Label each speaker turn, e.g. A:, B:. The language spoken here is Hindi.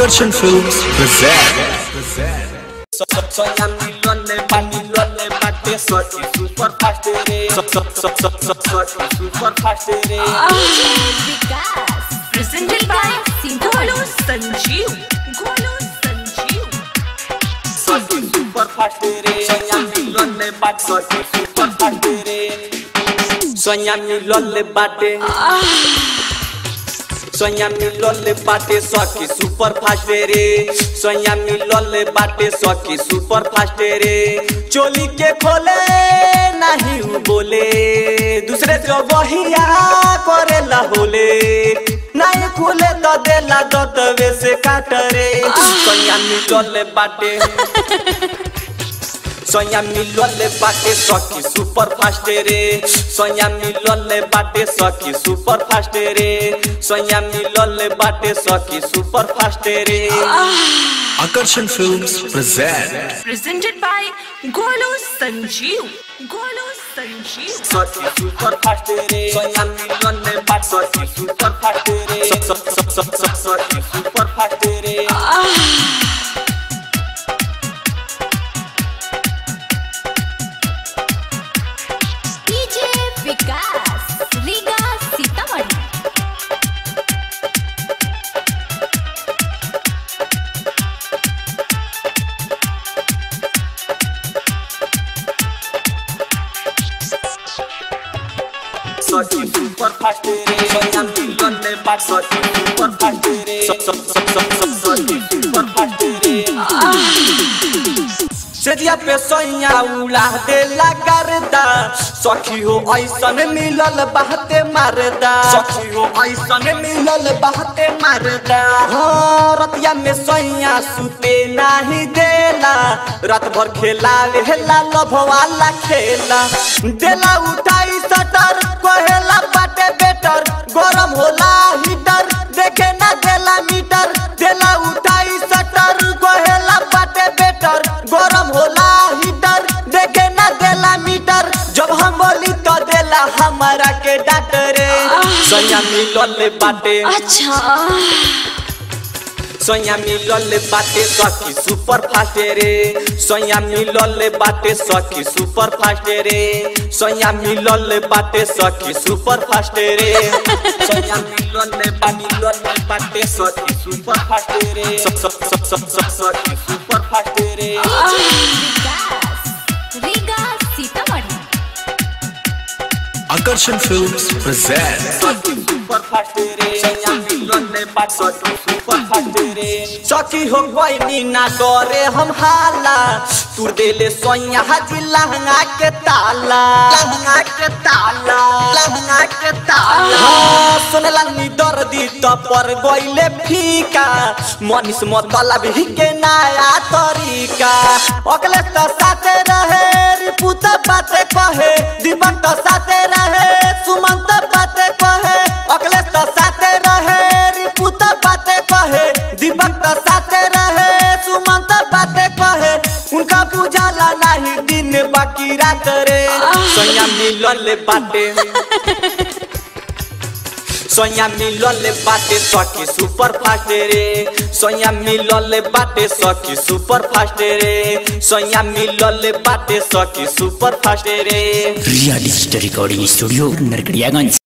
A: Sukarsan Films present.
B: Super super
C: presented by Sindholu Sanjeev. Golu Sanjeev.
B: Soy super pastere. Soñan millones, pa soy super pastere. Soñan millones, pa. Mi lolle बाटे सकी सुपर फास्ट रे सोया मी लोले बाटे सकी सुपर फास्ट रे चोली के खोले नहीं बोले दूसरे जो वहिया करेला होले नहीं खुले तो देला दतवे से काट रे सोया मी लोले बाटे सोया मिलले बाटे सखी सुपर फास्ट रे सोया मिलले बाटे सखी सुपर फास्ट रे। सोया मिलले बाटे सखी सुपर फास्ट रे।
A: Akarshan Films present.
C: presented by Golu Sanjeev Golu Sanjeev
B: सखी सुपर फास्ट रे। सोया मिलले बाटे सखी सुपर फास्ट रे। स- स- स- स- स- सखी सुपर फास्ट रे। सखी सुपर फास्ट रे सोया मिलले बाटे सेदिया पे सोइया उड़ा देला करदा सखी हो ऐसन मिलल बहते मारदा सखी हो ऐसन मिलल बहते मारदा हाँ रतिया में सोइया सुते नाही देला रात भर खेला वेला लभवाला खेला देला उठाई सटर कहेला बाटे हमारा के डांट रे सोया मिलल बाटे।
C: अच्छा।
B: सोया मिलल बाटे सखी सुपर फास्ट रे। सोया मिलल बाटे सखी सुपर फास्ट रे। सोया मिलल बाटे सखी सुपर फास्ट रे। सोया मिलल मिलल बाटे सखी सुपर फास्ट रे। स- स- स- स- स- सखी सुपर फास्ट रे। सुपर फास्ट रे सखी हो गई ना डरे हम हाला। तुर देले सोया हाजी लहंगा के ताला। लहंगा के ताला लहंगा के ताला। हाँ, सुनला नी दर्दी तो पर गईले फीका। मनीष मतलब ही के नया तरीका। अगले तो साथे रहे रिपुत बाते कहे। बाकी रात रे। सोया मिलल बाटे। सोया मिलल बाटे, सखी सुपर फास्ट रे। सोया मिलल बाटे, सखी सुपर फास्ट रे। सोया मिलल बाटे, सखी सुपर फास्ट रे।
D: Real recording studio Narkatiaganj.